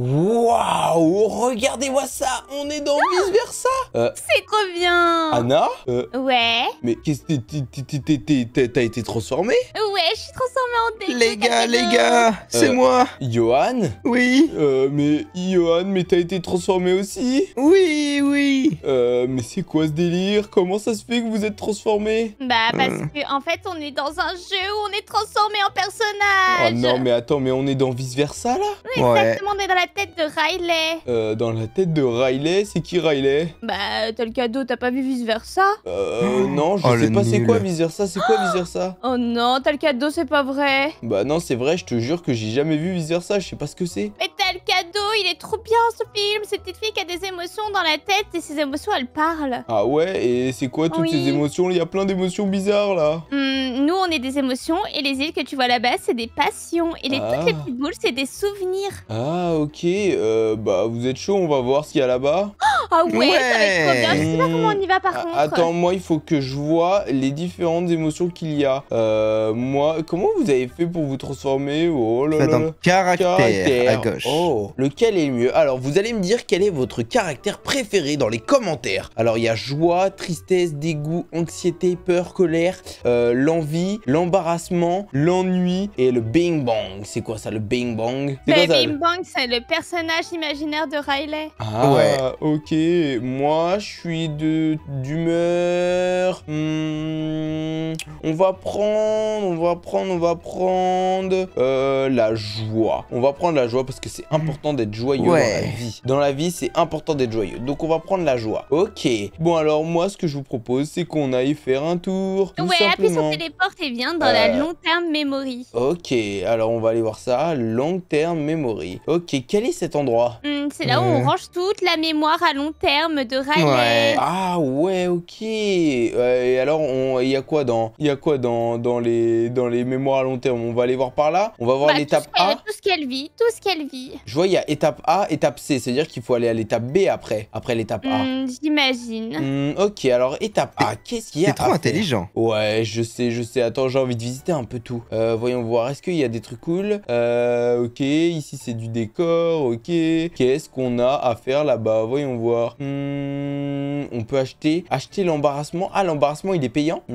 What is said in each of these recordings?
Whoa. Waouh Regardez-moi ça On est dans Vice Versa euh, C'est trop bien. Anna euh, Ouais. Mais qu'est-ce que t'es- t'es- t'es- t'es- t'es- t'es- t'as été transformé Ouais, je suis transformée en Les gars, les gars, c'est Euh. moi. Johan? Oui, euh, Mais Johan, mais t'as été transformé aussi? Oui, oui. Euh, mais c'est quoi ce délire? Comment ça se fait que vous êtes transformé Bah, parce Euh. que en fait, on est dans un jeu où on est transformé en Oh personnage non, mais attends, mais on est dans Vice Versa là Ouais. Exactement, on est dans la tête de Riley. Euh, Dans la tête de Riley, c'est qui Riley? Bah, t'as le cadeau, t'as pas vu vice versa Euh, non, je Oh, sais pas c'est quoi Vice Versa, c'est quoi Vice Versa Oh non, t'as le cadeau, c'est pas vrai. Bah non, c'est vrai, je te jure que j'ai jamais vu Vice Versa, je sais pas ce que c'est. Mais t'as le cadeau, il est trop bien ce film. C'est une petite fille qui a des émotions dans la tête et ses émotions, elles parlent. Ah ouais, et c'est quoi toutes Oui. ces émotions? Il y a plein d'émotions bizarres là. Hum, nous, on est des émotions et les îles que tu vois là-bas, c'est des passions. Et les, Ah. toutes les petites boules, c'est des souvenirs. Ah ok, euh, bah vous êtes chaud, on va voir ce qu'il y a là-bas. Ah ouais, ça va être trop bien. Je sais pas comment on y va par Ah, contre. Attends, moi il faut que je vois les différentes émotions qu'il y a. Euh, moi, comment vous avez fait pour vous transformer Oh là là dans là. caractère, à gauche. Oh, lequel est le mieux Alors, vous allez me dire quel est votre caractère préféré dans les commentaires. Alors, il y a joie, tristesse, dégoût, anxiété, peur, colère, euh, l'envie, l'embarrassement, l'ennui et le bing bang. C'est quoi ça, le bing bang? Ça Bim Bang, c'est le personnage imaginaire de Riley. ah, Ouais. ok. Moi, je suis de d'humeur. Hmm, on va prendre, on va prendre, on va prendre euh, la joie. On va prendre la joie parce que c'est important d'être joyeux dans la vie. Dans la vie, c'est important d'être joyeux. Donc, on va prendre la joie. Ok. Bon, alors moi, ce que je vous propose, c'est qu'on aille faire un tour. Tout ouais, appuie simplement. sur téléporte et viens dans la Euh. long terme memory. Ok, alors on va aller voir ça. Long term memory. Ok, quel est cet endroit? Hum, c'est là où on range toute la mémoire à long terme de Riley. Ouais. Ah ouais, ok. Et alors, on- il y a quoi dans, il y a quoi dans, dans les, dans les mémoires à long terme? On va aller voir par là? On va voir Bah, l'étape A. tout ce qu'elle vit, tout ce qu'elle vit. Je vois, il y a étape A, étape C. C'est-à-dire qu'il faut aller à l'étape B après, après l'étape A. Hum, J'imagine. Hmm, ok, alors étape A. Qu'est-ce qu'il y a C'est trop intelligent. Ouais, je sais, je sais. Attends, j'ai envie de visiter un peu tout. Euh, voyons voir. Est-ce qu'il y a des trucs cool? Euh, ok. Ici, c'est du décor. Ok. Qu'est-ce qu'on a à faire là-bas? Voyons voir. Hmm, on peut acheter, acheter l'embarrassement. Ah, l'embarrassement, il est payant. Hmm,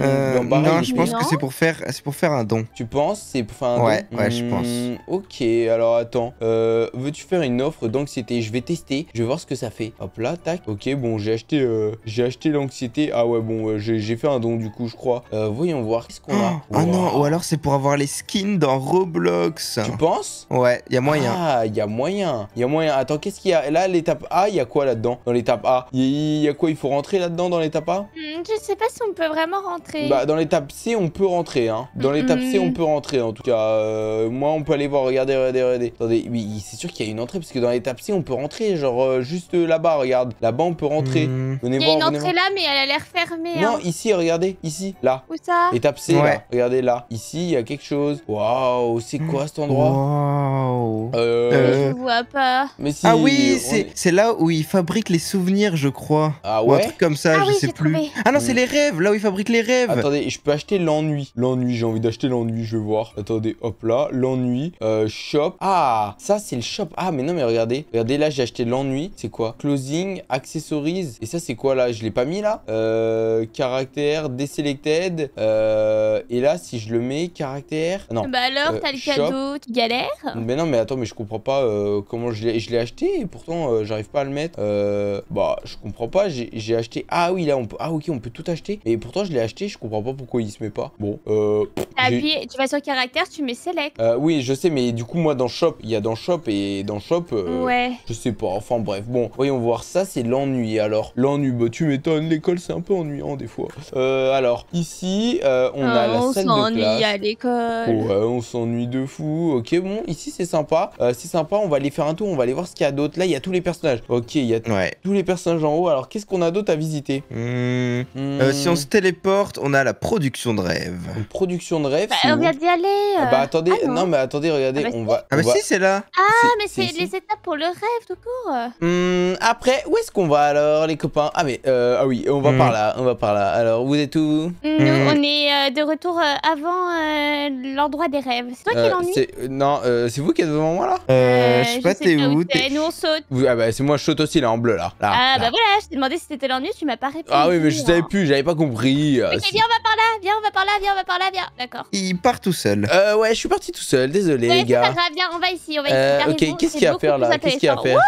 Euh, non, il je pense que Non. c'est pour faire, c'est pour faire un don. Tu penses C'est pour faire un Ouais, don ouais, je pense. Hmm, Ok, alors attends. Euh, Veux-tu faire une offre d'anxiété? Je vais tester. Je vais voir ce que ça fait. Hop là, tac. Ok, bon, j'ai acheté, euh, j'ai acheté l'anxiété. Ah ouais, bon, euh, j'ai fait un don du coup, je crois. Euh, voyons voir. Qu'est-ce qu'on a? Oh, non, Wow. ou alors c'est pour avoir les skins dans Roblox. Tu penses? Ouais, y a moyen. Ah, il y a moyen. Il y a moyen. Attends, qu'est-ce qu'il y a? Là, l'étape A, il y a quoi? Là-dedans Dans l'étape A Il y a quoi Il faut rentrer là-dedans dans l'étape A Hum, je sais pas si on peut vraiment rentrer. Bah, dans l'étape C, on peut rentrer, hein. Dans l'étape C, Mhm. on peut rentrer, en tout cas. Euh, moi, on peut aller voir. Regardez, regardez, regardez. Attendez, oui, c'est sûr qu'il y a une entrée, parce que dans l'étape C, on peut rentrer, genre, euh, juste là-bas, regarde. Là-bas, on peut rentrer. Hmm. Venez Il y a voir, une entrée voir. là, mais elle a l'air fermée. Non, hein. ici, regardez, ici, là. Où ça? Étape C, Ouais. là. Regardez là. Ici, il y a quelque chose. Waouh, c'est quoi cet endroit? Euh... Je vois pas. Mais si. Ah oui, on c'est est- c'est là où ils fabriquent les souvenirs, je crois. Ah Ou un ouais truc comme ça, Ah je oui, sais plus. trouvé. Ah non, c'est Hmm. les rêves, là où ils fabriquent les rêves. Attendez, je peux acheter l'ennui. L'ennui, j'ai envie d'acheter l'ennui, je vais voir. Attendez, hop là, l'ennui. Euh, shop. Ah, ça c'est le shop. Ah, mais non, mais regardez. Regardez, là, j'ai acheté l'ennui. C'est quoi? Closing, accessories. Et ça, c'est quoi là? Je l'ai pas mis là? Euh, caractère, deselected. Euh, et là, si je le mets, caractère? Non. Bah alors, Euh, t'as le shop. cadeau, tu galères? Mais non, mais attends, mais je comprends pas euh, comment je l'ai je l'ai acheté et pourtant euh, j'arrive pas à le mettre. Euh, bah, je comprends pas. J'ai acheté. Ah oui, là, on peut. Ah, ok, on peut tout acheter. Et pourtant, je l'ai acheté. Je comprends pas pourquoi il se met pas. Bon, euh. appuyé, tu vas sur caractère, tu mets select. euh, oui, je sais, mais du coup, moi, dans Shop, il y a dans Shop et dans Shop. euh, ouais. Je sais pas, enfin bref, bon, voyons voir, ça c'est l'ennui alors. L'ennui, bah tu m'étonnes, l'école c'est un peu ennuyant des fois. Alors, ici, on a la on salle de s'ennuie classe. à l'école. Ouais, on s'ennuie de fou. Ok, bon, ici c'est sympa. C'est sympa, on va aller faire un tour, on va aller voir ce qu'il y a d'autre. Là, il y a tous les personnages. Ok, il y a Ouais. tous les personnages en haut. Alors, qu'est-ce qu'on a d'autre à visiter? Hmm. Hmm, Euh, si on se téléporte, on a la production de rêve. Une production de rêve, Bah, on vient d'y aller. Ah euh. bah attendez, ah non. non. mais attendez, regardez, Ah bah on si. va... Ah bah va- si, c'est là. Ah, mais c'est les étapes pour le rêve tout court. Hmm, après, où est-ce qu'on va alors, les copains? Ah mais, euh, ah oui, on va par là, on va par là. Alors, vous êtes où? Nous, on est euh, de retour euh, avant euh, l'endroit des rêves. C'est toi qui l'ennuie Non, euh, c'est vous qui êtes devant moi là? Euh, je sais pas, t'es où Nous, on saute. Ah bah c'est moi, je saute aussi là, en bleu là. là, Ah, là. bah voilà, je t'ai demandé si c'était l'ennui, tu m'as pas répondu. Ah oui, mais je savais plus, j'avais pas compris. euh, Ok, si- viens, on va par là, viens, on va par là, viens, on va par là, viens. D'accord. Il part tout seul. Euh, ouais, je suis parti tout seul, désolé Ouais, les c'est pas gars. grave, viens, on va ici, on va ici. Euh, ok, qu'est-ce qu'il y a à faire là? Qu'est-ce qu'il y a à faire?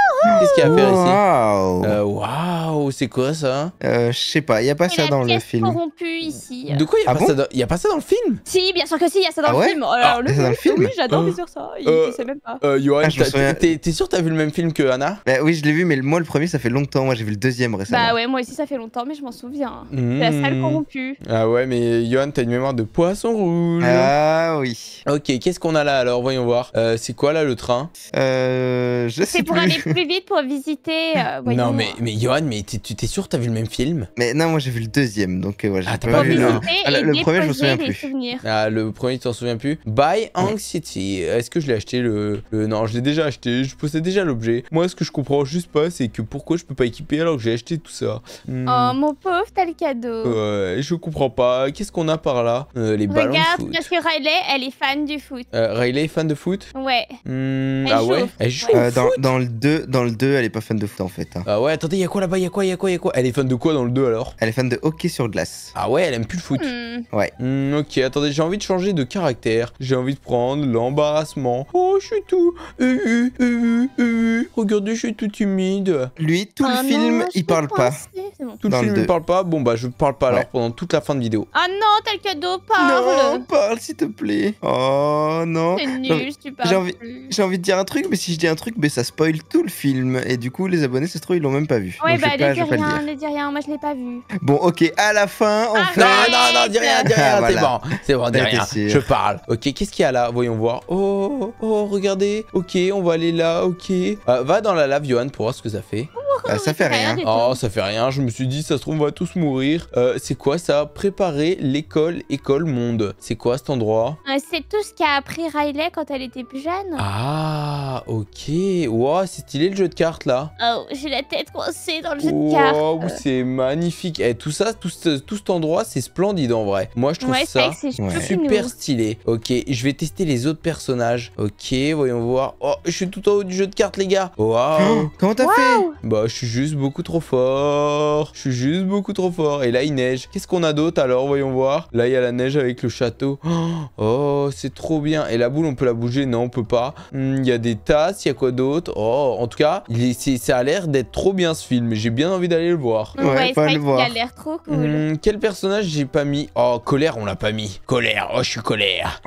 Qu'est-ce qu'il y a à faire ici? Waouh. Euh, Waouh, c'est quoi ça? Euh, je sais pas, y a pas ça dans le film. ici. De quoi il y a Ah pas bon ça dans... y a pas ça dans le film? Si, bien sûr que si, il y a ça dans Ah le ouais film. Ah, dans le film Oui, j'adore Euh, bien sûr ça. Il euh, il sait même pas. Euh, Johan, Ah, t'es sûr t'as vu le même film que Anna Bah oui, je l'ai vu, mais le- moi le premier ça fait longtemps. Moi j'ai vu le deuxième récemment. Bah ouais, moi aussi ça fait longtemps, mais je m'en souviens. C'est la salle Hmm. corrompue. Ah ouais, mais Johan, t'as une mémoire de poisson rouge. Ah oui. Ok, qu'est-ce qu'on a là alors Voyons voir. Euh, c'est quoi là le train? Euh, je sais C'est pour aller plus vite pour visiter. euh. Non, mais, mais Johan, mais t'es- tu t'es sûr que t'as vu le même film? Mais non, moi j'ai vu le deuxième, donc ouais, j'ai Ah, t'as pas pas vu vu le. le- visiter Ah, le- le premier, je me souviens plus. souvenirs. Ah, le premier, tu t'en souviens plus? Buy Anxiety. Est-ce que je l'ai acheté le... le- Non, je l'ai déjà acheté. Je possède déjà l'objet. Moi, ce que je comprends juste pas, c'est que pourquoi je peux pas équiper alors que j'ai acheté tout ça Hmm. Oh mon pauvre, t'as le cadeau. Ouais, je comprends pas. Qu'est-ce qu'on a par là? Euh, Les ballons de Regarde, foot. parce que Riley, elle est fan du foot. Euh, Riley est fan de foot? Ouais. Hmm, Elle Ah joue ouais Elle joue ouais. au Euh, dans, foot dans le 2, dans le 2, elle est pas fan de foot en fait. hein. Ah ouais, attendez, y'a quoi là-bas? Y'a quoi Y'a quoi Y'a quoi? Elle est fan de quoi dans le 2 alors? Elle est fan de hockey sur glace. Ah ouais, elle aime plus le foot. Hmm. Hmm, ok, attendez, j'ai envie de changer de caractère. J'ai envie de prendre l'embarrassement. Oh, je suis tout. Euh, euh, euh, euh. Regardez, je suis tout Lui, tout Ah le film, non, je il parle pas. c'est bon. Tout le Dans le film ne deux. parle pas. Bon, bah, je parle pas alors Ouais. pendant toute la fin de vidéo. Ah non, t'as le cadeau, parle. Non, parle s'il te plaît. Oh non. C'est J'ai nul, tu parles j'ai envie- envie de dire un truc, mais si je dis un truc, mais ça spoil tout le film. Et du coup, les abonnés, se trouve, ils l'ont même pas vu. Ouais, Donc, bah ne dis rien, ne dis rien, moi je l'ai pas vu. Bon, ok, à la fin, on Ah, fait. Non, non, non, dis rien, dis rien, Ah, c'est voilà. bon. C'est bon, dis rien. Je parle. Ok, qu'est-ce qu'il y a là? Voyons voir. Oh, oh, regardez. Ok, on va aller là, ok. Euh, va dans la lave, Johan, pour voir ce que ça fait. Bah, ça fait rien. Oh, ça fait rien, je me suis dit, ça se trouve, on va tous mourir. Euh, c'est quoi ça? Préparer l'école, école monde. C'est quoi cet endroit? Euh, C'est tout ce qu'a appris Riley quand elle était plus jeune. Ah, ok. Wow, c'est stylé le jeu de cartes là. Oh, j'ai la tête coincée dans le jeu de cartes. Wow, c'est magnifique. Et tout ça, tout, ce- tout cet endroit, c'est splendide en vrai. Moi, je trouve Ouais, ça ouais. super stylé. Ok, je vais tester les autres personnages. Ok, voyons voir. Oh, je suis tout en haut du jeu de cartes, les gars. Oh, Waouh. comment t'as fait? Waouh Bah, je suis juste beaucoup trop fort. Je suis juste beaucoup trop fort. Et là, il neige. Qu'est-ce qu'on a d'autre alors Voyons voir. Là, il y a la neige avec le château. Oh, c'est trop bien. Et la boule, on peut la bouger? Non, on peut pas. Hmm, Il y a des tasses. Il y a quoi d'autre? Oh, en tout cas, il est, ça a l'air d'être trop bien ce film. J'ai bien envie d'aller le voir. Ouais, Ouais, qu'il a l'air trop cool. Hmm, quel personnage j'ai pas mis? Oh, colère, on l'a pas mis. Colère. Oh, je suis colère.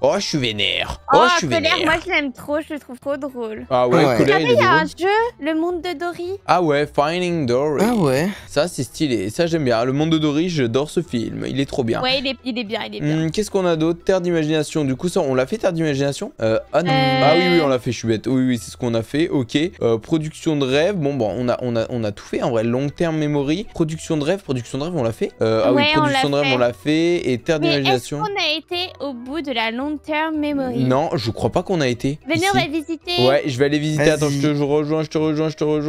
Oh, je suis vénère. Oh, Oh, je suis colère, vénère. moi je l'aime trop, je le trouve trop drôle. Ah ouais, Ouais. colère, il est Il y a un jeu, le monde de Dory. Ah ouais, Finding Dory. Ah ouais. Ça, c'est stylé. Ça, j'aime bien. Le monde de Dory, j'adore ce film. Il est trop bien. Ouais, il est, il est bien, il est bien. Hmm, Qu'est-ce qu'on a d'autre? Terre d'imagination. Du coup, ça, on l'a fait, Terre d'imagination? Euh, ah, non. Euh. ah oui, oui, on l'a fait, je suis bête. Oui, oui, c'est ce qu'on a fait. Ok. Euh, production de rêve. Bon, bon, on a, on, a, on a tout fait en vrai. Long terme memory. Production de rêve. Production de rêve, on l'a fait. Euh, ah oui, on production de rêve, fait. on l'a fait. Et Terre Mais est-ce d'imagination. qu'on a été au bout de la long term memory? Non, je crois pas qu'on a été. Venez, ici. on va visiter. Ouais, je vais aller visiter. Attends, je te rejoins, je te rejoins, je te rejoins.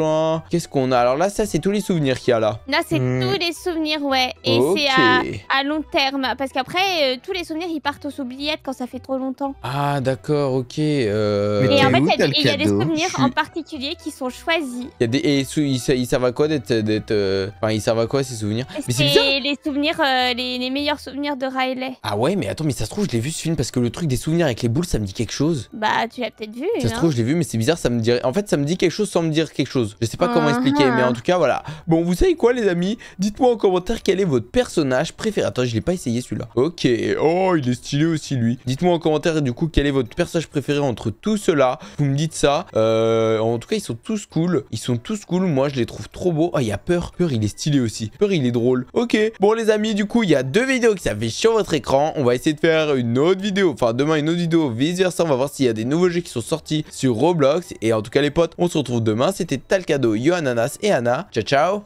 Qu'est-ce qu'on a? Alors là, ça, c'est tous les souvenirs qu'il y a là. Là, c'est Hmm. tous les souvenirs, ouais. Et c'est à, à long terme. Parce qu'après, euh, tous les souvenirs, ils partent aux oubliettes quand ça fait trop longtemps. Ah, d'accord, ok. Euh... Mais Et en fait, il y a des- y, a souvenirs suis- en particulier qui sont choisis. Il y a des et sou- ils, sa- ils servent à quoi d'être d'être euh, enfin ils servent à quoi ces souvenirs? Mais c'est les souvenirs, euh, les, les meilleurs souvenirs de Riley. Ah ouais mais attends mais ça se trouve je l'ai vu ce film parce que le truc des souvenirs avec les boules ça me dit quelque chose. Bah, tu l'as peut-être vu. Ça se hein. trouve je l'ai vu mais c'est bizarre ça me dirait en fait ça me dit quelque chose sans me dire quelque chose. Je sais pas comment expliquer Ah. mais en tout cas voilà. Bon vous savez quoi les amis? Dites-moi en commentaire quel est votre personnage préféré. Attends je l'ai pas essayé celui-là. Ok oh il est stylé aussi lui. Dites-moi en commentaire du coup quel est votre personnage préféré entre tous ceux-là. Vous me dites ça. Euh, en tout cas ils sont tous cool. Ils sont tous cool. Moi je les trouve trop beaux. Ah il y a peur. Peur il est stylé aussi. Peur il est drôle. Ok bon les amis du coup il y a deux vidéos qui s'affichent sur votre écran. On va essayer de faire une autre vidéo. Enfin demain une autre vidéo vice versa. On va voir s'il y a des nouveaux jeux qui sont sortis sur Roblox. Et en tout cas les potes on se retrouve demain. C'était Talcado, Yohananas et Anna. Ciao ciao